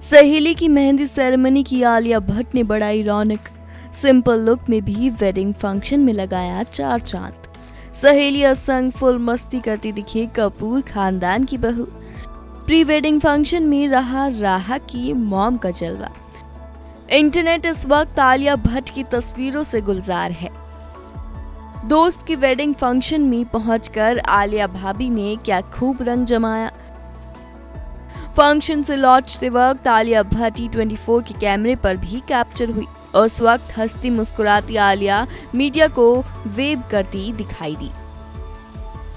सहेली की मेहंदी सेरेमनी की आलिया भट्ट ने बढ़ाई रौनक। सिंपल लुक में भी वेडिंग फ़ंक्शन में लगाया चार चाँद। सहेलियाँ संग फुल मस्ती करती दिखी कपूर खानदान की बहू। प्री वेडिंग फ़ंक्शन में रहा राहा की मॉम का जलवा। इंटरनेट इस वक्त आलिया भट्ट की तस्वीरों से गुलजार है। दोस्त की वेडिंग फ़ंक्शन में पहुंचकर आलिया भाभी ने क्या खूब रंग जमाया। फ़ंक्शन से लौटते वक्त Alia Bhatt T twenty four के कैमरे पर भी कैप्चर हुई। उस वक्त हंसती मुस्कुराती आलिया मीडिया को वेव करती दिखाई दी।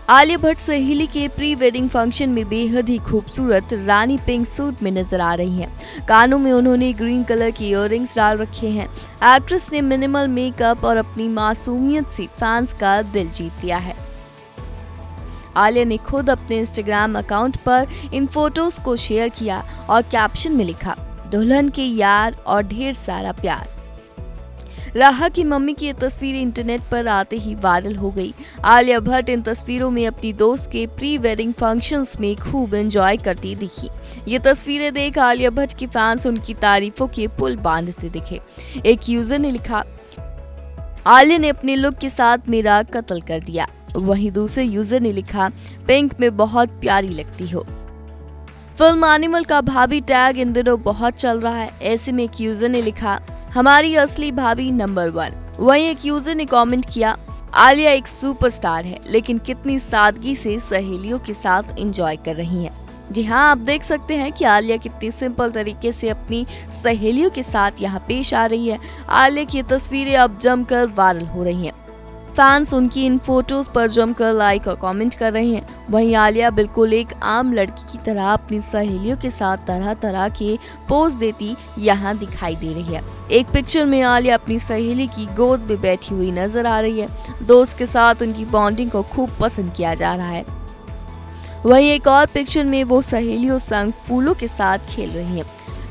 आलिया भट्ट सहेली के प्री वेडिंग फ़ंक्शन में बेहद ही खूबसूरत रानी पिंक सूट में नज़र आ रही हैं। कानों में उन्होंने ग्रीन कलर की इयर डाल रखे हैं। एक्ट्रेस ने मिनिमल मेकअप और अपनी मासूमियत से फैंस का दिल जीत लिया है। आलिया ने खुद अपने इंस्टाग्राम अकाउंट पर इन फ़ोटोज़ को शेयर किया और कैप्शन में लिखा, दुल्हन के यार और ढेर सारा प्यार. राहा की मम्मी की ये तस्वीरें इंटरनेट पर आते ही वायरल हो गई। आलिया भट्ट इन तस्वीरों में अपनी दोस्त के प्री वेडिंग फ़ंक्शंस में खूब एंजॉय करती दिखी। ये तस्वीरें देख आलिया भट्ट की फैंस उनकी तारीफों के पुल बांधते दिखे। एक यूज़र ने लिखा, आलिया ने अपने लुक के साथ मेरा कत्ल कर दिया। वहीं दूसरे यूज़र ने लिखा, पिंक में बहुत प्यारी लगती हो। फ़िल्म एनिमल का भाभी टैग इन दिनों बहुत चल रहा है। ऐसे में एक यूज़र ने लिखा, हमारी असली भाभी नंबर वन। वहीं एक यूज़र ने कमेंट किया, आलिया एक सुपरस्टार है, लेकिन कितनी सादगी से सहेलियों के साथ एंजॉय कर रही हैं। जी हाँ आप देख सकते हैं कि आलिया कितनी सिंपल तरीके से अपनी सहेलियों के साथ यहाँ पेश आ रही है। आलिया की तस्वीरें अब जमकर वायरल हो रही हैं। फैंस उनकी इन फ़ोटोज़ पर जमकर लाइक और कमेंट कर रहे हैं। वहीं आलिया बिल्कुल एक आम लड़की की तरह अपनी सहेलियों के साथ तरह तरह के पोज देती यहाँ दिखाई दे रही है। एक पिक्चर में आलिया अपनी सहेली की गोद में बैठी हुई नज़र आ रही है। दोस्त के साथ उनकी बॉन्डिंग को खूब पसंद किया जा रहा है। वहीं एक और पिक्चर में वो सहेलियों संग फूलों के साथ खेल रही हैं।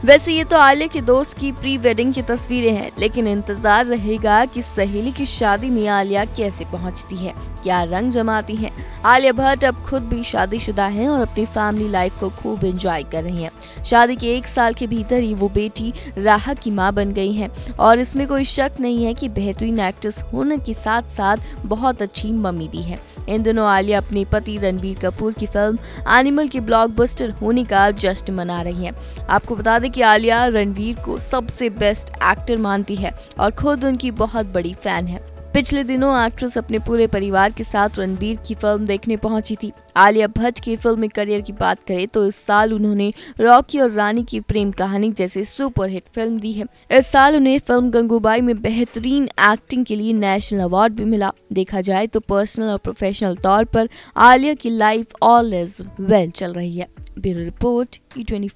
वैसे ये तो आलिया के दोस्त की प्री वेडिंग की तस्वीरें हैं, लेकिन इंतज़ार रहेगा कि सहेली की शादी में आलिया कैसे पहुँचती है, क्या रंग जमाती हैं। आलिया भट्ट अब खुद भी शादीशुदा हैं और अपनी फैमिली लाइफ को खूब एंजॉय कर रही हैं। शादी के एक साल के भीतर ही वो बेटी राह की माँ बन गई हैं, और इसमें कोई शक नहीं है कि बेहतरीन एक्ट्रेस होने के साथ साथ बहुत अच्छी मम्मी भी है। इन दोनों आलिया अपने पति रणबीर कपूर की फ़िल्म एनिमल की ब्लॉकबस्टर होने का जश्न मना रही हैं। आपको बता दें कि आलिया रणवीर को सबसे बेस्ट एक्टर मानती है और खुद उनकी बहुत बड़ी फ़ैन है। पिछले दिनों एक्ट्रेस अपने पूरे परिवार के साथ रणबीर की फ़िल्म देखने पहुँची थी। आलिया भट्ट की फिल्मी करियर की बात करें तो इस साल उन्होंने रॉकी और रानी की प्रेम कहानी जैसे सुपरहिट फ़िल्म दी है। इस साल उन्हें फ़िल्म गंगूबाई में बेहतरीन एक्टिंग के लिए नेशनल अवार्ड भी मिला। देखा जाए तो पर्सनल और प्रोफेशनल तौर पर आलिया की लाइफ ऑल इज़ वेल चल रही है। Bureau report E twenty